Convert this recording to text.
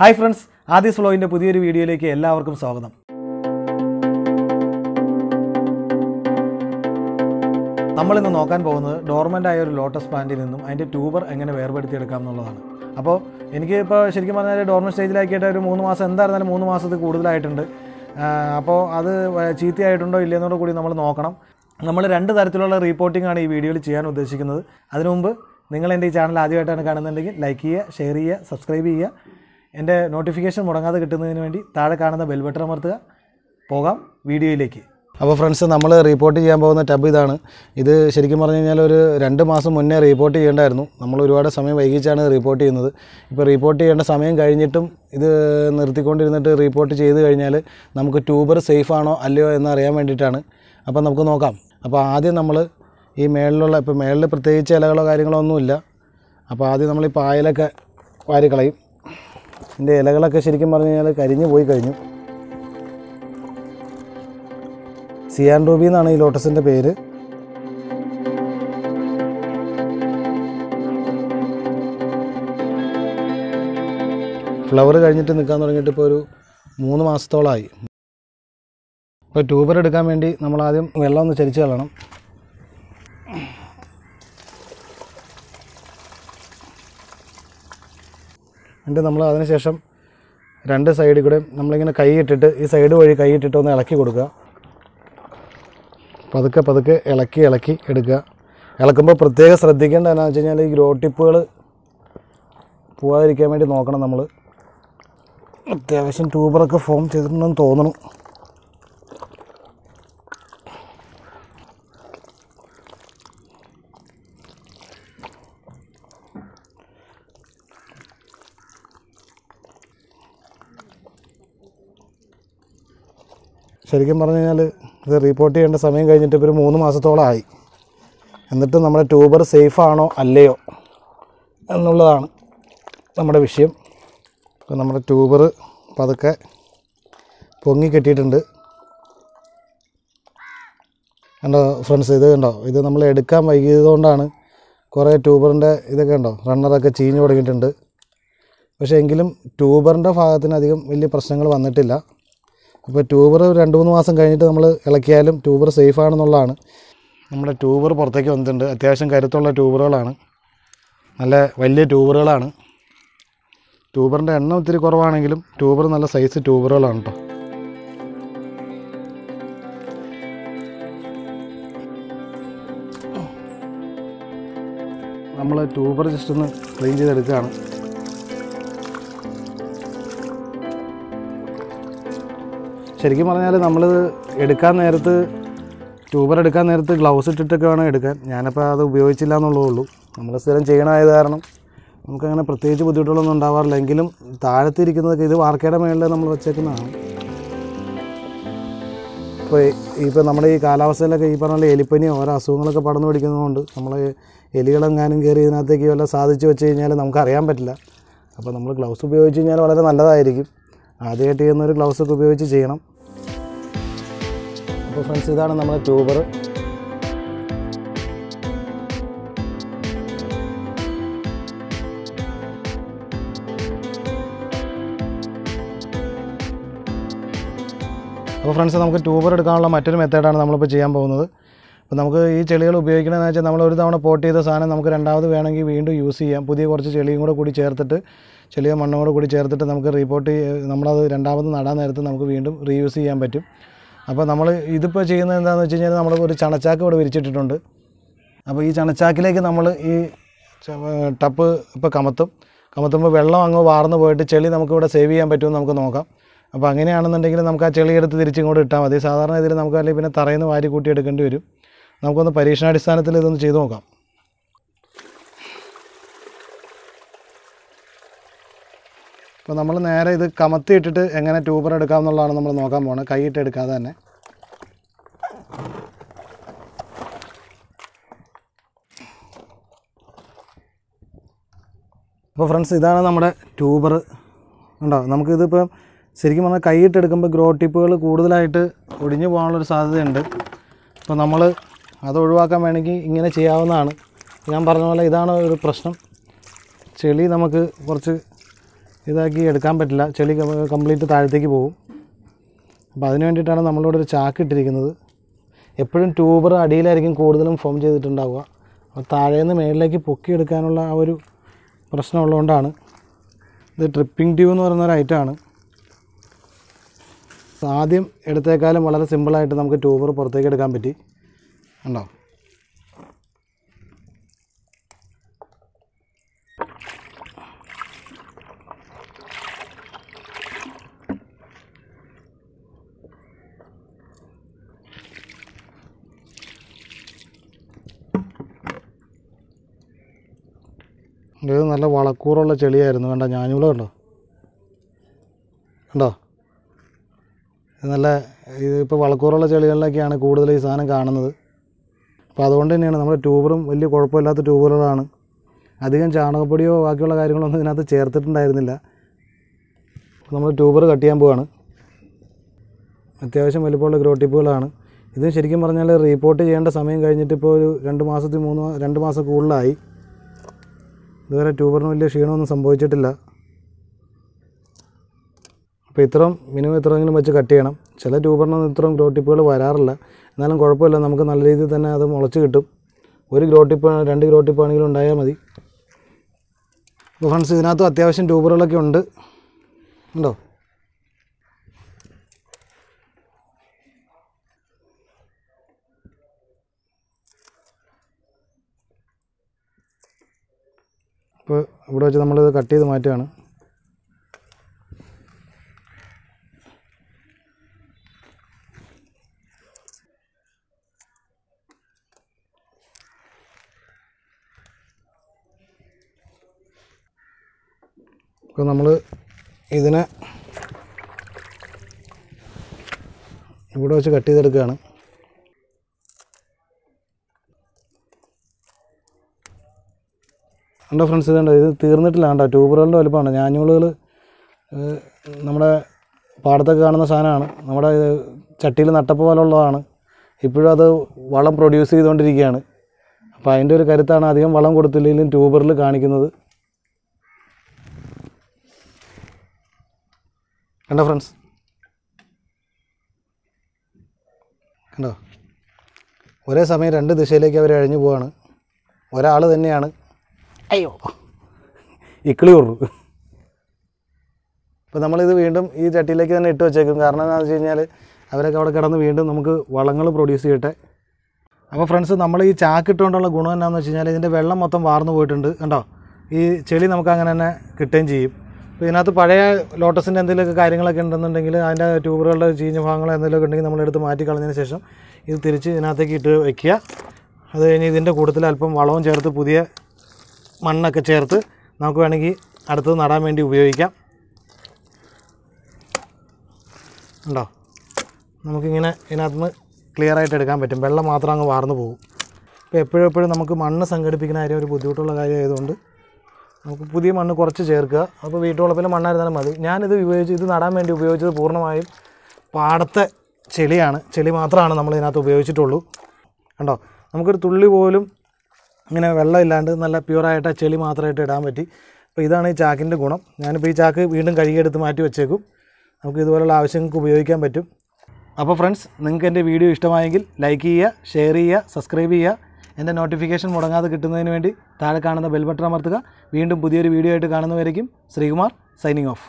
Hi friends ആദ്യ സ്ലോയിന്റെ പുതിയൊരു വീഡിയോയിലേക്ക് എല്ലാവർക്കും സ്വാഗതം. നമ്മളിന്ന് നോക്കാൻ പോകുന്നത് ഡോർമെന്റ് ആയ ഒരു ലോട്ടസ് പ്ലാന്റിൽ നിന്നും അതിന്റെ ട്യൂബർ എങ്ങനെ വേർപെടുത്തിയെടുക്കാം എന്നുള്ളതാണ്. അപ്പോൾ എനിക്ക് ഇപ്പോൾ ശരിക്കും പറഞ്ഞാൽ ഡോർമെന്റ് സ്റ്റേജിലാക്കിയിട്ട് ഒരു മൂന്ന് മാസം എന്തായിരുന്നാലും മൂന്ന് മാസത്തിൽ കൂടുതലായിട്ടുണ്ട്. അപ്പോൾ അത് ചീത്തയായിട്ടുണ്ടോ ഇല്ലയെന്നോട് കൂടി നമ്മൾ നോക്കണം. നമ്മൾ രണ്ട് തരത്തിലുള്ള റിപ്പോർട്ടിംഗ് ആണ് ഈ വീഡിയോയിൽ ചെയ്യാൻ ഉദ്ദേശിക്കുന്നത്. അതിനുമുമ്പ് നിങ്ങൾ എന്റെ ഈ ചാനൽ ആദ്യമായിട്ടാണ് കാണുന്നുണ്ടെങ്കിൽ ലൈക്ക് ചെയ്യുക ഷെയർ ചെയ്യുക സബ്സ്ക്രൈബ് ചെയ്യുക. എന്റെ നോട്ടിഫിക്കേഷൻ മുടങ്ങാതെ കിട്ടുന്നതിന് വേണ്ടി താഴെ കാണുന്ന ബെൽ ബട്ടൺ അമർത്തുക. പോകാം വീഡിയോയിലേക്ക്. അപ്പോൾ ഫ്രണ്ട്സ് നമ്മൾ റിപ്പോർട്ട് ചെയ്യാൻ പോകുന്ന ടബ് ഇതാണ്. ഇത് ശരിക്കും പറഞ്ഞു കഴിഞ്ഞാൽ ഒരു രണ്ട് മാസം മുന്നേ റിപ്പോർട്ട് ചെയ്യേണ്ടായിരുന്നു. നമ്മൾ ഒരുപാട് സമയം വൈകിച്ചാണ് റിപ്പോർട്ട് ചെയ്യുന്നത്. ഇപ്പോൾ റിപ്പോർട്ട് ചെയ്യേണ്ട സമയം കഴിഞ്ഞിട്ടും ഇത് നിർത്തിക്കൊണ്ടിരുന്നിട്ട് റിപ്പോർട്ട് ചെയ്ത് കഴിഞ്ഞാൽ നമുക്ക് ട്യൂബർ സേഫ് ആണോ അല്ലയോ എന്ന് അറിയാൻ വേണ്ടിയിട്ടാണ്. അപ്പോൾ നമുക്ക് നോക്കാം. അപ്പോൾ ആദ്യം നമ്മൾ ഈ മേളിലുള്ള ഇപ്പോൾ മേളിൽ പ്രത്യേകിച്ച് ഇലകളോ കാര്യങ്ങളോ ഒന്നുമില്ല. അപ്പോൾ ആദ്യം നമ്മൾ ഈ പായലൊക്കെ വാരിക്കളയും ഇതിന്റെ ഇലകളൊക്കെ ശരിക്കും പറഞ്ഞു കഴിഞ്ഞാൽ കരിഞ്ഞു പോയി കഴിഞ്ഞു. സിയാൻ റൂബി എന്നാണ് ഈ ലോട്ടസിന്റെ പേര്. ഫ്ലവർ കഴിഞ്ഞിട്ട് നിൽക്കാൻ തുടങ്ങിയിട്ട് ഇപ്പോൾ ഒരു മൂന്ന് മാസത്തോളമായി. ഇപ്പോൾ ട്യൂബർ എടുക്കാൻ വേണ്ടി നമ്മൾ ആദ്യം വെള്ളം ഒന്ന് ചരിച്ച് കളയണം. എന്നിട്ട് നമ്മൾ അതിനുശേഷം രണ്ട് സൈഡിൽ കൂടെ നമ്മളിങ്ങനെ കൈ ഇട്ടിട്ട് ഈ സൈഡ് വഴി കൈ ഇട്ടിട്ട് ഒന്ന് ഇളക്കി കൊടുക്കുക. പതുക്കെ പതുക്കെ ഇളക്കി ഇളക്കി എടുക്കുക. ഇളക്കുമ്പോൾ പ്രത്യേകം ശ്രദ്ധിക്കേണ്ട എന്നാന്ന് വെച്ച് കഴിഞ്ഞാൽ ഈ ഗ്രോ ടിപ്പുകൾ വേണ്ടി നോക്കണം നമ്മൾ അത്യാവശ്യം ട്യൂബറൊക്കെ ഫോം ചെയ്തിട്ടുണ്ടെന്ന് തോന്നണം. ശരിക്കും പറഞ്ഞു കഴിഞ്ഞാൽ ഇത് റിപ്പോർട്ട് ചെയ്യേണ്ട സമയം കഴിഞ്ഞിട്ട് ഇപ്പോൾ ഒരു മൂന്ന് മാസത്തോളമായി എന്നിട്ട് നമ്മുടെ ട്യൂബർ സേഫ് ആണോ അല്ലയോ എന്നുള്ളതാണ് നമ്മുടെ വിഷയം. അപ്പോൾ നമ്മുടെ ട്യൂബർ പതുക്കെ പൊങ്ങി കെട്ടിയിട്ടുണ്ട്. കണ്ടോ ഫ്രണ്ട്സ് ഇത് കണ്ടോ? ഇത് നമ്മൾ എടുക്കാൻ വൈകിയതുകൊണ്ടാണ് കുറേ ട്യൂബറിന്റെ ഇതൊക്കെ ഉണ്ടോ റണ്ണറൊക്കെ ചീഞ്ഞു തുടങ്ങിയിട്ടുണ്ട്. പക്ഷേ എങ്കിലും ട്യൂബറിന്റെ ഭാഗത്തിന് അധികം വലിയ പ്രശ്നങ്ങൾ വന്നിട്ടില്ല. അപ്പോൾ ട്യൂബർ രണ്ട് മൂന്ന് മാസം കഴിഞ്ഞിട്ട് നമ്മൾ ഇളക്കിയാലും ട്യൂബർ സേഫ് ആണെന്നുള്ളതാണ്. നമ്മുടെ ട്യൂബർ പുറത്തേക്ക് വന്നിട്ടുണ്ട്. അത്യാവശ്യം കരുത്തുള്ള ട്യൂബറുകളാണ്. നല്ല വലിയ ട്യൂബറുകളാണ്. ട്യൂബറിന്റെ എണ്ണം ഒത്തിരി കുറവാണെങ്കിലും ട്യൂബർ നല്ല സൈസ് ട്യൂബറുകളാണ് കേട്ടോ നമ്മൾ ട്യൂബർ ജസ്റ്റ് ഒന്ന് ക്ലീൻ ചെയ്തെടുക്കുകയാണ്. ശരിക്കും പറഞ്ഞാൽ നമ്മൾ എടുക്കാൻ നേരത്ത് ട്യൂബർ എടുക്കാൻ നേരത്ത് ഗ്ലൗസ് ഇട്ടിട്ടൊക്കെ വേണം എടുക്കാൻ. ഞാനപ്പോൾ അത് ഉപയോഗിച്ചില്ല എന്നുള്ളതേ ഉള്ളൂ. നമ്മൾ സ്ഥിരം ചെയ്യണമായത് കാരണം നമുക്കങ്ങനെ പ്രത്യേകിച്ച് ബുദ്ധിമുട്ടുകളൊന്നും ഉണ്ടാവാറില്ല. എങ്കിലും താഴത്തിരിക്കുന്നതൊക്കെ ഇത് വാർക്കയുടെ മേളിൽ നമ്മൾ വെച്ചേക്കുന്നതാണ്. ഇപ്പോൾ ഇപ്പോൾ നമ്മുടെ ഈ കാലാവസ്ഥയിലൊക്കെ ഈ പറഞ്ഞ എലിപ്പനിയും ഓരോ അസുഖങ്ങളൊക്കെ പടർന്നു പിടിക്കുന്നതുകൊണ്ട് നമ്മൾ എലികളെങ്ങാനും കയറി ഇതിനകത്തേക്ക് വല്ല സാധിച്ചു വെച്ച് കഴിഞ്ഞാൽ നമുക്കറിയാൻ പറ്റില്ല. അപ്പോൾ നമ്മൾ ഗ്ലൗസ് ഉപയോഗിച്ച് കഴിഞ്ഞാൽ വളരെ നല്ലതായിരിക്കും. ആദ്യമായിട്ട് ചെയ്യുന്ന ഒരു ഗ്ലൗസ് ഒക്കെ ഉപയോഗിച്ച് ചെയ്യണം. അപ്പോൾ ഫ്രണ്ട്സ് ഇതാണ് നമ്മുടെ ട്യൂബർ. അപ്പോൾ ഫ്രണ്ട്സ് നമുക്ക് ട്യൂബർ എടുക്കാനുള്ള മറ്റൊരു മെത്തേഡാണ് നമ്മളിപ്പോൾ ചെയ്യാൻ പോകുന്നത്. അപ്പോൾ നമുക്ക് ഈ ചെളികൾ ഉപയോഗിക്കണമെന്ന് വെച്ചാൽ നമ്മൾ ഒരു തവണ പോട്ട് ചെയ്ത സാധനം നമുക്ക് രണ്ടാമത് വേണമെങ്കിൽ വീണ്ടും യൂസ് ചെയ്യാം. പുതിയ കുറച്ച് ചെളിയും കൂടെ കൂടി ചേർത്തിട്ട് ചെളിയോ മണ്ണും കൂടെ കൂടി ചേർത്തിട്ട് നമുക്ക് റീപോട്ട് നമ്മളത് രണ്ടാമത് നടാൻ നേരത്ത് നമുക്ക് വീണ്ടും റീയൂസ് ചെയ്യാൻ പറ്റും. അപ്പോൾ നമ്മൾ ഇതിപ്പോൾ ചെയ്യുന്നത് എന്താണെന്ന് വെച്ച് കഴിഞ്ഞാൽ നമ്മൾ ഒരു ചണച്ചാക്ക് ഇവിടെ വിരിച്ചിട്ടിട്ടുണ്ട്. അപ്പോൾ ഈ ചണച്ചാക്കിലേക്ക് നമ്മൾ ഈ ടപ്പ് ഇപ്പോൾ കമത്തും. കമത്തുമ്പോൾ വെള്ളം അങ്ങ് വാർന്ന് പോയിട്ട് ചെളി നമുക്കിവിടെ സേവ് ചെയ്യാൻ പറ്റുമെന്ന് നമുക്ക് നോക്കാം. അപ്പോൾ അങ്ങനെയാണെന്നുണ്ടെങ്കിൽ നമുക്ക് ആ ചെളി എടുത്ത് തിരിച്ചിങ്ങോട്ട് ഇട്ടാൽ മതി. സാധാരണ ഇതിൽ നമുക്ക് അല്ലെങ്കിൽ പിന്നെ തറയിൽ നിന്ന് വാരി കൂട്ടി എടുക്കേണ്ടി വരും. നമുക്കൊന്ന് പരീക്ഷണാടിസ്ഥാനത്തിൽ ഇതൊന്ന് ചെയ്ത് നോക്കാം. അപ്പോൾ നമ്മൾ നേരെ ഇത് കമത്തി ഇട്ടിട്ട് എങ്ങനെ ട്യൂബർ എടുക്കാം എന്നുള്ളതാണ് നമ്മൾ നോക്കാൻ പോകുന്നത് കൈയിട്ട് എടുക്കാതെ തന്നെ. അപ്പോൾ ഫ്രണ്ട്സ് ഇതാണ് നമ്മുടെ ട്യൂബർ. ഉണ്ടോ നമുക്കിതിപ്പോൾ ശരിക്കും പറഞ്ഞാൽ കൈയിട്ടെടുക്കുമ്പോൾ ഗ്രോ ടിപ്പുകൾ കൂടുതലായിട്ട് ഒടിഞ്ഞു പോകാനുള്ളൊരു സാധ്യതയുണ്ട്. അപ്പോൾ നമ്മൾ അത് ഒഴിവാക്കാൻ വേണമെങ്കിൽ ഇങ്ങനെ ചെയ്യാവുന്നതാണ്. ഞാൻ പറഞ്ഞ പോലെ ഇതാണ് ഒരു പ്രശ്നം. ചെളി നമുക്ക് കുറച്ച് ഇതാക്കി എടുക്കാൻ പറ്റില്ല. ചെളി കംപ്ലീറ്റ് താഴത്തേക്ക് പോകും. അപ്പോൾ അതിന് വേണ്ടിയിട്ടാണ് നമ്മളിവിടെ ഒരു ചാക്ക് ഇട്ടിരിക്കുന്നത്. എപ്പോഴും ട്യൂബർ അടിയിലായിരിക്കും കൂടുതലും ഫോം ചെയ്തിട്ടുണ്ടാവുക. അപ്പോൾ താഴേന്ന് മേളിലേക്ക് പൊക്കിയെടുക്കാനുള്ള ആ ഒരു പ്രശ്നമുള്ളതുകൊണ്ടാണ് ഇത് ട്രിപ്പിംഗ് ട്യൂബ് എന്ന് പറയുന്ന ഒരു ഐറ്റമാണ്. ആദ്യം എടുത്തേക്കാളും വളരെ സിമ്പിളായിട്ട് നമുക്ക് ട്യൂബർ പുറത്തേക്ക് എടുക്കാൻ പറ്റി. ഉണ്ടോ ഇത് നല്ല വളക്കൂറുള്ള ചെളിയായിരുന്നു. കണ്ടോ ഞാനിവിടെ കണ്ടോ? കണ്ടോ? ഇത് നല്ല ഇതിപ്പോൾ വളക്കൂറുള്ള ചെളികളിലൊക്കെയാണ് കൂടുതൽ ഈ സാധനം കാണുന്നത്. അപ്പോൾ അതുകൊണ്ട് തന്നെയാണ് നമ്മുടെ ട്യൂബറും വലിയ കുഴപ്പമില്ലാത്ത ട്യൂബറുകളാണ് അധികം ചാണകപ്പൊടിയോ ബാക്കിയുള്ള കാര്യങ്ങളൊന്നും ഇതിനകത്ത് ചേർത്തിട്ടുണ്ടായിരുന്നില്ല. അപ്പോൾ നമ്മൾ ട്യൂബർ കട്ട് ചെയ്യാൻ പോവാണ്. അത്യാവശ്യം വലിപ്പമുള്ള ഗ്രോ ടിപ്പുകളാണ്. ഇത് ശരിക്കും പറഞ്ഞാൽ റിപ്പോർട്ട് ചെയ്യേണ്ട സമയം കഴിഞ്ഞിട്ട് ഇപ്പോൾ ഒരു രണ്ട് മാസത്തിൽ മൂന്ന് രണ്ട് മാസം കൂടുതലായി. ഇതുവരെ ട്യൂബറിന് വലിയ ക്ഷീണമൊന്നും സംഭവിച്ചിട്ടില്ല. അപ്പോൾ ഇത്രയും മിനിമം ഇത്രയെങ്കിലും വെച്ച് കട്ട് ചെയ്യണം. ചില ട്യൂബറിനൊന്നും ഇത്രയും ഗ്രോ ടിപ്പുകൾ വരാറില്ല. എന്നാലും കുഴപ്പമില്ല. നമുക്ക് നല്ല രീതിയിൽ തന്നെ അത് മുളച്ച് കിട്ടും. ഒരു ഗ്രോട്ടിപ്പ് രണ്ട് ഗ്രോ ടിപ്പ് ആണെങ്കിലും ഉണ്ടായാൽ മതി. അപ്പോൾ ഫ്രണ്ട്സ് ഇതിനകത്ത് അത്യാവശ്യം ട്യൂബറുകളൊക്കെ ഉണ്ട്. ഉണ്ടോ? ഇപ്പോൾ ഇവിടെ വെച്ച് നമ്മളിത് കട്ട് ചെയ്ത് മാറ്റുകയാണ്. ഇപ്പോൾ നമ്മൾ ഇതിനെ ഇവിടെ വെച്ച് കട്ട് ചെയ്തെടുക്കുകയാണ്. ഉണ്ടോ ഫ്രണ്ട്സ് ഇതുണ്ട്? ഇത് തീർന്നിട്ടില്ല കണ്ടോ ട്യൂബറുകളുടെ വലുപ്പമാണ് ഞാഞ്ഞൂളുകൾ നമ്മുടെ പാടത്തൊക്കെ കാണുന്ന സാധനമാണ്. നമ്മുടെ ചട്ടിയിൽ നട്ടപ്പ് പോലുള്ളതാണ്. ഇപ്പോഴും അത് വളം പ്രൊഡ്യൂസ് ചെയ്തുകൊണ്ടിരിക്കുകയാണ്. അപ്പോൾ അതിന്റെ ഒരു കരുത്താണ് അധികം വളം കൊടുത്തില്ലെങ്കിലും ട്യൂബറിൽ കാണിക്കുന്നത്. കണ്ടോ ഫ്രണ്ട്സ് കണ്ടോ? ഒരേ സമയം രണ്ട് ദിശയിലേക്ക് അവർ അഴിഞ്ഞു പോവാണ്. ഒരാൾ തന്നെയാണ്. അയ്യോ. ഇക്കിളി ഉള്ളു അപ്പോൾ നമ്മളിത് വീണ്ടും ഈ ചട്ടിയിലേക്ക് തന്നെ ഇട്ട് വെച്ചേക്കും. കാരണം എന്താണെന്ന് വെച്ച് കഴിഞ്ഞാൽ അവരൊക്കെ അവിടെ കിടന്ന് വീണ്ടും നമുക്ക് വളങ്ങൾ പ്രൊഡ്യൂസ് ചെയ്യട്ടെ. അപ്പോൾ ഫ്രണ്ട്സ് നമ്മൾ ഈ ചാക്ക് ഇട്ടുകൊണ്ടുള്ള ഗുണം എന്താണെന്ന് വെച്ച് കഴിഞ്ഞാൽ ഇതിന്റെ വെള്ളം മൊത്തം വാർന്നു പോയിട്ടുണ്ട്. കണ്ടോ? ഈ ചെളി നമുക്ക് അങ്ങനെ തന്നെ കിട്ടുകയും ചെയ്യും. അപ്പോൾ ഇതിനകത്ത് പഴയ ലോട്ടസിന്റെ എന്തെങ്കിലുമൊക്കെ കാര്യങ്ങളൊക്കെ ഉണ്ടെന്നുണ്ടെങ്കിൽ അതിന്റെ ട്യൂബുകളുടെ ചീഞ്ഞ ഭാഗങ്ങൾ എന്തെങ്കിലുമൊക്കെ ഉണ്ടെങ്കിൽ നമ്മളെടുത്ത് മാറ്റി കളഞ്ഞതിന് ശേഷം ഇത് തിരിച്ച് ഇതിനകത്തേക്ക് ഇട്ട് വയ്ക്കുക അത് കഴിഞ്ഞ് ഇതിന്റെ കൂട്ടത്തിൽ അല്പം വളവും ചേർത്ത് പുതിയ മണ്ണൊക്കെ ചേർത്ത് നമുക്ക് വേണമെങ്കിൽ അടുത്തത് നടാൻ വേണ്ടി ഉപയോഗിക്കാം. ഉണ്ടോ? നമുക്കിങ്ങനെ ഇതിനകത്തുനിന്ന് ക്ലിയർ ആയിട്ട് എടുക്കാൻ പറ്റും. വെള്ളം മാത്രം അങ്ങ് വാർന്നു പോകും. ഇപ്പോൾ എപ്പോഴും എപ്പോഴും നമുക്ക് മണ്ണ് സംഘടിപ്പിക്കുന്ന കാര്യം ഒരു ബുദ്ധിമുട്ടുള്ള കാര്യമായതുകൊണ്ട് നമുക്ക് പുതിയ മണ്ണ് കുറച്ച് ചേർക്കുക. അപ്പോൾ വീട്ടുവളപ്പിലെ മണ്ണായിരുന്നാലും മതി. ഞാനിത് ഉപയോഗിച്ച് ഇത് നടാൻ വേണ്ടി ഉപയോഗിച്ചത് പൂർണമായും പാടത്തെ ചെളിയാണ്. ചെളി മാത്രമാണ് നമ്മൾ ഇതിനകത്ത് ഉപയോഗിച്ചിട്ടുള്ളൂ. കണ്ടോ? നമുക്കൊരു തുള്ളി പോലും ഇങ്ങനെ വെള്ളമില്ലാണ്ട് നല്ല പ്യുവറായിട്ട് ചെളി മാത്രമായിട്ട് ഇടാൻ പറ്റി. അപ്പോൾ ഇതാണ് ഈ ചാക്കിന്റെ ഗുണം. ഞാനിപ്പോൾ ഈ ചാക്ക് വീണ്ടും കഴുകിയെടുത്ത് മാറ്റി വെച്ചേക്കും. നമുക്ക് ഇതുപോലുള്ള ആവശ്യങ്ങൾക്ക് ഉപയോഗിക്കാൻ പറ്റും. അപ്പോൾ ഫ്രണ്ട്സ് നിങ്ങൾക്ക് എന്റെ വീഡിയോ ഇഷ്ടമായെങ്കിൽ ലൈക്ക് ചെയ്യുക ഷെയർ ചെയ്യുക സബ്സ്ക്രൈബ് ചെയ്യുക. എന്റെ നോട്ടിഫിക്കേഷൻ മുടങ്ങാതെ കിട്ടുന്നതിന് വേണ്ടി താഴെ കാണുന്ന ബെൽ ബട്ടൺ അമർത്തുക. വീണ്ടും പുതിയൊരു വീഡിയോ ആയിട്ട് കാണുന്നവരേക്കും ശ്രീകുമാർ സൈനിങ് ഓഫ്